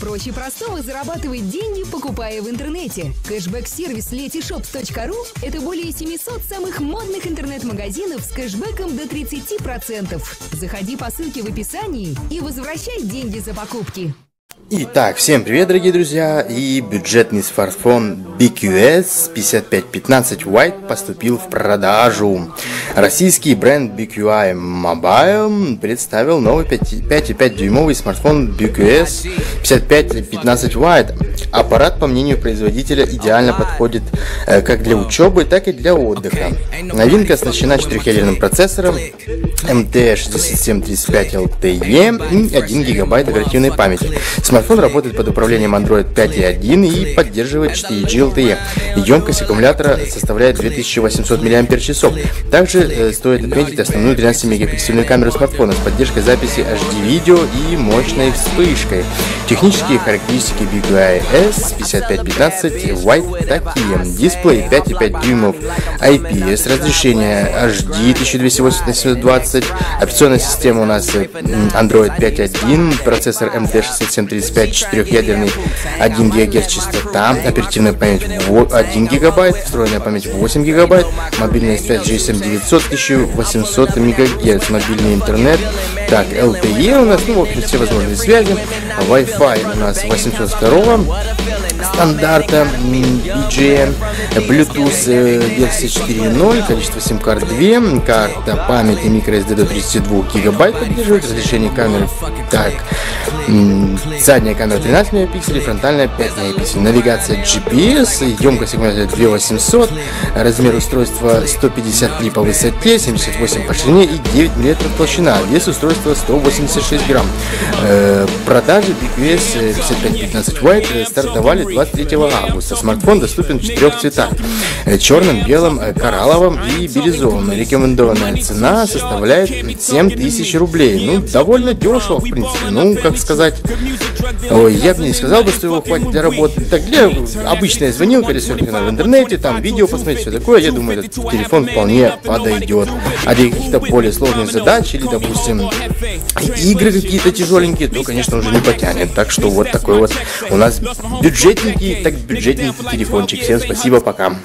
Проще простого зарабатывать деньги, покупая в интернете. Кэшбэк-сервис letyshops.ru – это более 700 самых модных интернет-магазинов с кэшбэком до 30%. Заходи по ссылке в описании и возвращай деньги за покупки. Итак, всем привет, дорогие друзья! И бюджетный смартфон BQS 5515 White поступил в продажу. Российский бренд BQI Mobile представил новый 5,5-дюймовый смартфон BQS 5515 White. Аппарат, по мнению производителя, идеально подходит э, как для учебы, так и для отдыха. Новинка оснащена четырехъядерным процессором MT6735 LTE и 1 гигабайт оперативной памяти. Смартфон работает под управлением Android 5.1 и поддерживает 4G LTE. Емкость аккумулятора составляет 2800 мАч. Также э, стоит отметить основную 13-мегапиксельную камеру смартфона с поддержкой записи HD-видео и мощной вспышкой. Технические характеристики BQI S 5515 White такие. Дисплей 5,5 дюймов IPS, разрешение HD 1280 на 720, операционная система у нас э, Android 5.1, процессор MT6735 4-ядерный, 1 ГГц частота, оперативная память 1 ГБ, встроенная память 8 ГБ, мобильная связь GSM 900 1800 МГц, мобильный интернет, так, LTE у нас, ну, в общем, все возможные связи, Wi-Fi у нас 802 стандарта BGM, Bluetooth э, версия 4.0, количество сим-карт 2, карта памяти microSD до 32 гигабайт поддерживает, разрешение камеры так, задняя камера 13 мегапикселей, фронтальная 5 мегапикселей, навигация GPS, емкость аккумулятора 2800, размер устройства 150 ли по высоте, 78 по ширине и 9 мм толщина, вес устройства 186 грамм. Э, продажи BQS 5515 White стартовали 23 августа. Смартфон доступен в четырех цветах. Э, черным, белым, э, коралловым и бирюзовым. Рекомендованная цена составляет 7000 рублей. Ну, довольно дешево, в принципе. Ну, как сказать, ой, я бы не сказал бы, что его хватит для работы. Так, для обычной звонилки или серфинга в интернете, там видео посмотреть, все такое, я думаю, этот телефон вполне подойдет. А для каких-то более сложных задач или, допустим, игры какие-то тяжеленькие, то, конечно, уже не потянет. Так что вот такой вот у нас бюджетненький, так бюджетненький телефончик. Всем спасибо, пока.